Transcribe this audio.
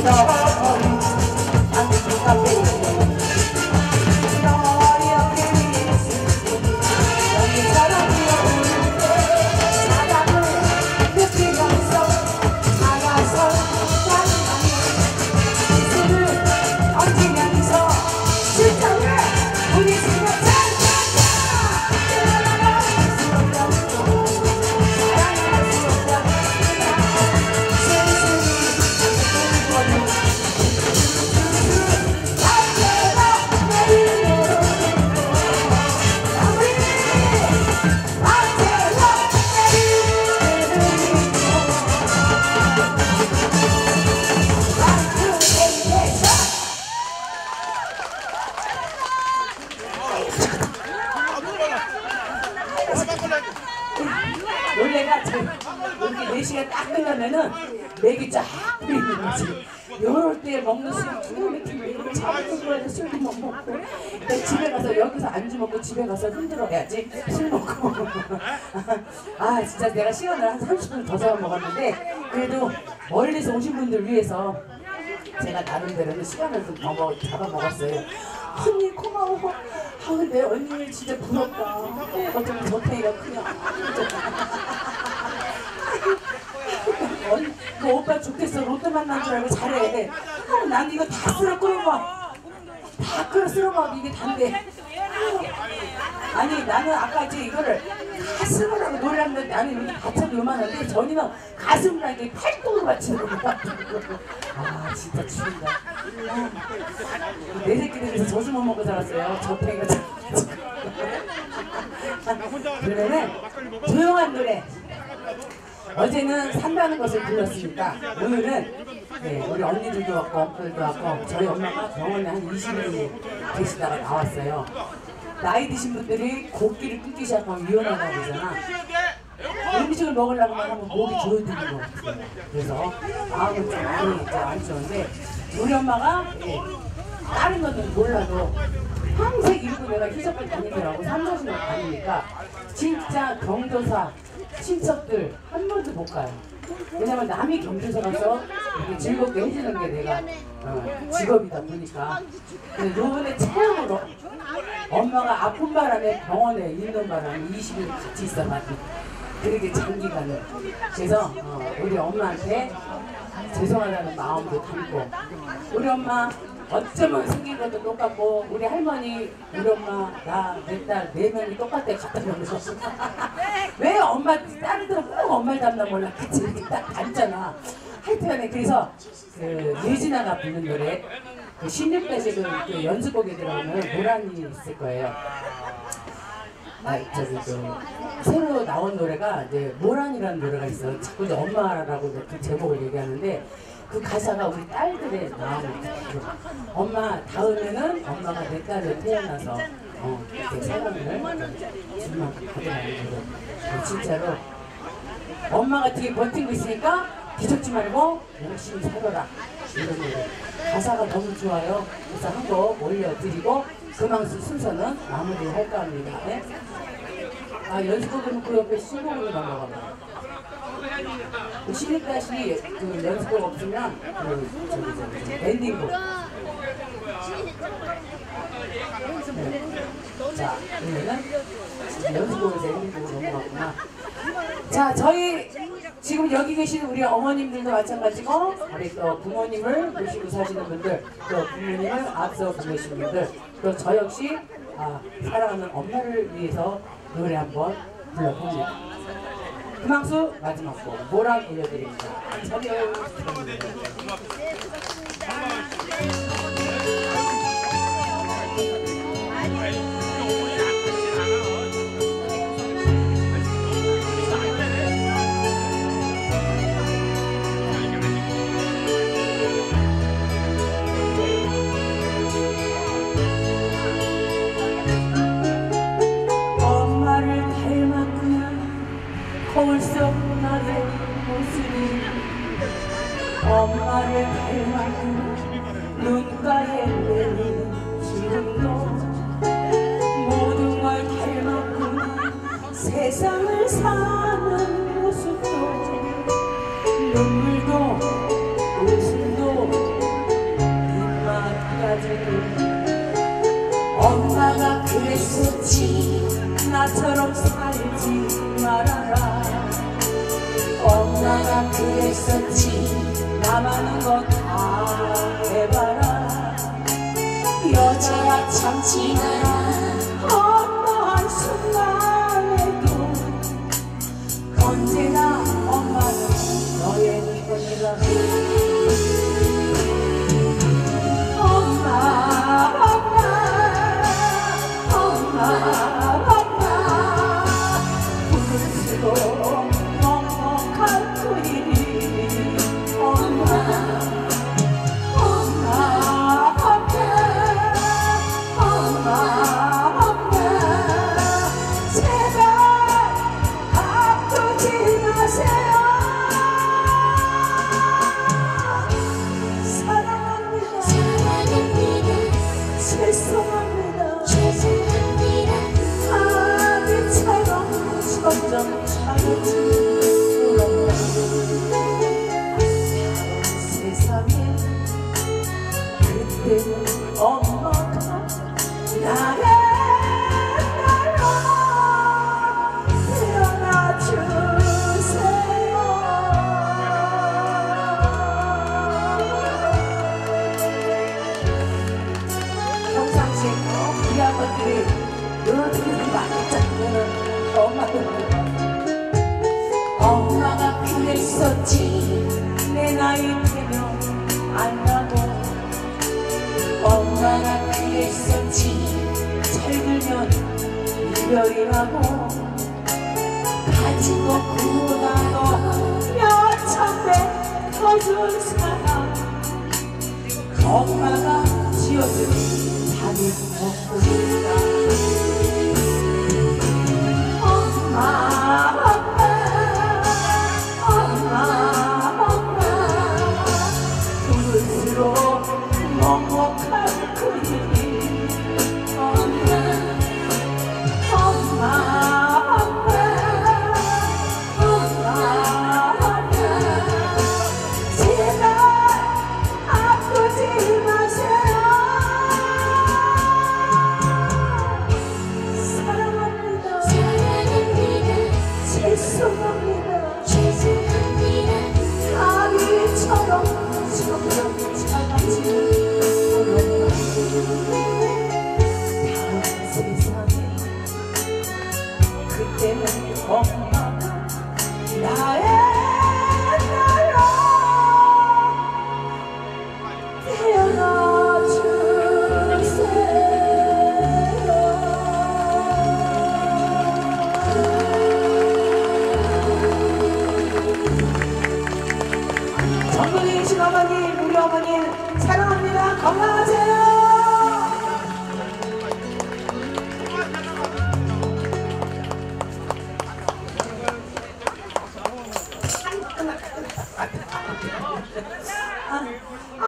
stop. 원래가 저 이렇게 4시간 딱 끝나면은 맥이 쫙 풀리는 거지. 요럴 때 먹는 술이 두루미 두루미 잡고 그래서 술도 못 먹고 근데 집에 가서 여기서 안주 먹고 집에 가서 흔들어야지 술 먹고 아 진짜 내가 시간을 한 30분 더 잡아 먹었는데 그래도 멀리서 오신 분들 위해서 제가 나름대로는 시간을 좀 잡아 먹었어요. 언니 고마워. 아 근데 언니 진짜 부럽다. 어쩌면 저탱이가 크냐. 언니, 그 오빠 좋겠어. 롯데 만난 줄 알고 잘해. 아, 난 이거 다 쓸어 끌어봐. 다 끌어 쓸어봐. 이게 단데. 아니 나는 아까 이제 이거를 하고 노래하는데 나는 이렇게 받쳐도 요만한데 전이는 가슴을 하게 팔뚝으로 받치는 거야. 아 진짜 죽인다. 아, 내 새끼들에서 젖을 못 먹고 살았어요. 저팽이가 그러면은 조용한 노래. 어제는 산다는 것을 불렀으니까 오늘은 네, 우리 언니들도 왔고 엉클도 왔고 저희 엄마가 병원에 한 20일이 계시다가 나왔어요. 나이 드신 분들이 곡기를 끊기 시작하면 위험하다고 그러잖아. 음식을 먹으려고 하면 목이 조여드는 거 같아요. 그래서 마음은 좀 많이 이제 안 좋은데 우리 엄마가 예, 다른 것은 몰라도 평생 이러고 내가 희석을 다니더라고 삼성신을 다니니까 진짜 경조사 친척들 한 번도 못 가요. 왜냐면 남이 경조사 가서 즐겁게 해주는 게 내가 어, 직업이다 보니까 근데 요번에 처음으로 엄마가 아픈 바람에 병원에 있는 바람에 20일 같이 있어가지고 그렇게 장기간을 그래서 어, 우리 엄마한테 죄송하다는 마음도 담고 우리 엄마 어쩌면 생긴 것도 똑같고 우리 할머니 우리 엄마 나내딸네 명이 똑같대 갖다 놓으면서. 왜 엄마 딸들은 꼭 엄마를 닮나 몰라 같이 이렇게 딱 닮잖아. 하여튼간에 그래서 그 예진아가 부른 노래 그 16대시 그, 그 연습곡에 들어오면 모란이 있을 거예요 아, 저기 그 새로 나온 노래가 이제 모란이라는 노래가 있어. 자꾸 이제 엄마라고 그 제목을 얘기하는데 그 가사가 우리 딸들의 마음을 그 엄마 다음에는 엄마가 내 딸을 태어나서 어, 이렇게 사랑을 줄 만큼 받으라는 노래. 진짜로 엄마가 뒤에 버티고 있으니까 뒤척지 말고 열심히 살아라. 이런 노래 가사가 너무 좋아요. 그래서 한 곡 올려드리고 그만 순서는 마무리 할까 합니다. 네? 아 연습곡은 그 옆에 신곡으로 넘어가봐 그 신입다시 그 연습곡 없으면 그 저기 저기 저기 엔딩곡. 네. 자 그러면은 연습곡에서 엔딩곡으로 넘어갔구나. 자, 저희 지금 여기 계신 우리 어머님들도 마찬가지고 우리 또 부모님을 모시고 사시는 분들, 또 부모님을 앞서 보내신 분들, 또 저 역시 아, 사랑하는 엄마를 위해서 노래 한번 불러봅니다. 금왕수 마지막 곡 모랑 올려드립니다. 차려 그랬었지 나만은 거다 해봐라. 여자라 참지 마 Oh. 이별이라고 가지고 구나고 몇천대 거준 사람. 엄마가 지어준 밥이 먹고 있다.